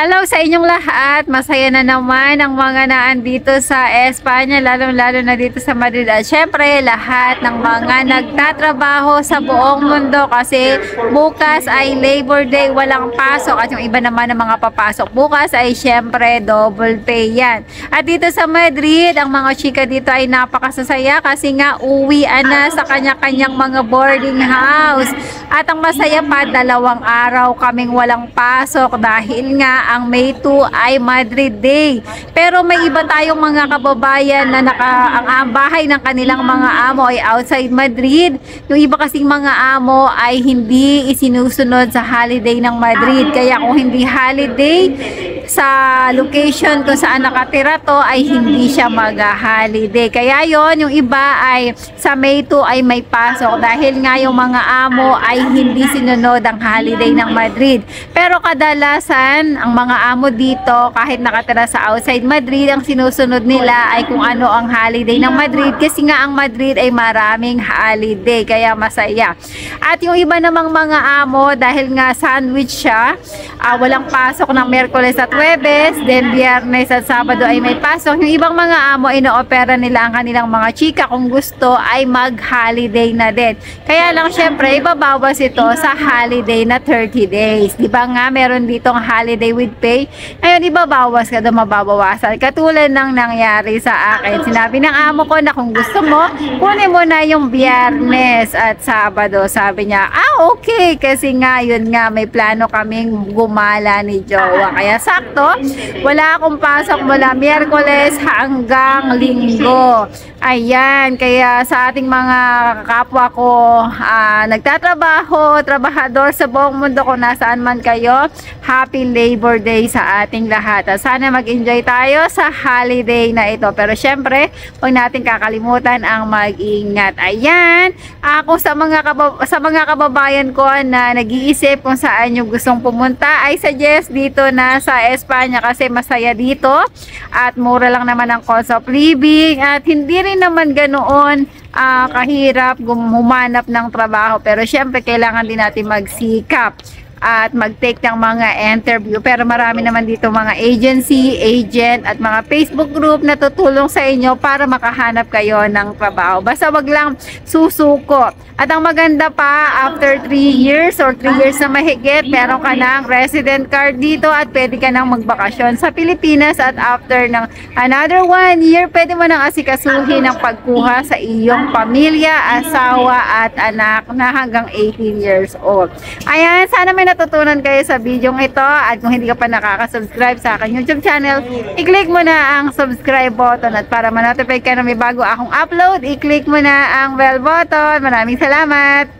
Hello sa inyong lahat. Masaya na naman ang mga naandito sa Espanya, lalo-lalo na dito sa Madrid. At syempre, lahat ng mga nagtatrabaho sa buong mundo kasi bukas ay Labor Day, walang pasok. At yung iba naman ng mga papasok bukas ay syempre double pay yan. At dito sa Madrid, ang mga chika dito ay napakasasaya kasi nga uwian na sa kanya-kanyang mga boarding house. At ang masaya pa, dalawang araw kaming walang pasok dahil nga ang May 2 ay Madrid Day. Pero may iba tayong mga kababayan na naka, ang, bahay ng kanilang mga amo ay outside Madrid. Yung iba kasing mga amo ay hindi isinusunod sa holiday ng Madrid. Kaya kung hindi holiday, sa location kung saan nakatira to ay hindi siya mag-holiday. Kaya yon yung iba ay sa May 2 ay may pasok dahil nga yung mga amo ay hindi sinunod ang holiday ng Madrid. Pero kadalasan ang mga amo dito kahit nakatira sa outside Madrid ang sinusunod nila ay kung ano ang holiday ng Madrid kasi nga ang Madrid ay maraming holiday kaya masaya. At yung iba namang mga amo dahil nga sandwich siya, uh, walang pasok ng Merkules at Huwebes, then Biyernes at Sabado ay may pasok. Yung ibang mga amo, inoopera nila ang kanilang mga chika kung gusto ay mag-holiday na din. Kaya lang syempre, ibabawas ito sa holiday na 30 days. Di ba nga, meron ditong holiday with pay. Ngayon, ibabawas ka doon, mababawasan. Katulad ng nangyari sa akin. Sinabi ng amo ko na kung gusto mo, kunin mo na yung Biyernes at Sabado. Sabi niya, ah, okay. Kasi nga, yun nga, may plano kaming gumala ni Jowa. Kaya sakto sakto. Wala akong pasok mula Miyerkules hanggang Linggo. Ayan, kaya sa ating mga kapwa ko uh, nagtatrabaho, trabahador sa buong mundo kung nasaan man kayo, Happy Labor Day sa ating lahat. At sana mag-enjoy tayo sa holiday na ito. Pero syempre, huwag natin kakalimutan ang mag-ingat. Ayan, ako sa mga, sa mga kababayan ko na nag-iisip kung saan yung gustong pumunta, ay suggest dito na sa Espanya kasi masaya dito at mura lang naman ang cost of living at hindi rin naman ganoon uh, kahirap humanap ng trabaho. Pero syempre kailangan din natin magsikap at mag-take ng mga interview. Pero marami naman dito mga agency, agent at mga Facebook group na tutulong sa inyo para makahanap kayo ng trabaho. Basta wag lang susuko. At ang maganda pa, after 3 years or 3 years na mahigit, meron ka ng resident card dito at pwede ka nang magbakasyon sa Pilipinas at after ng another 1 year, pwede mo nang asikasuhin ang pagkuha sa iyong pamilya, asawa at anak na hanggang 18 years old. Ayan, sana may natutunan kayo sa video ito at kung hindi ka pa nakaka-subscribe sa akin YouTube channel, i-click mo na ang subscribe button at para ma-notify ka na may bago akong upload, i-click mo na ang bell button. Maraming salamat!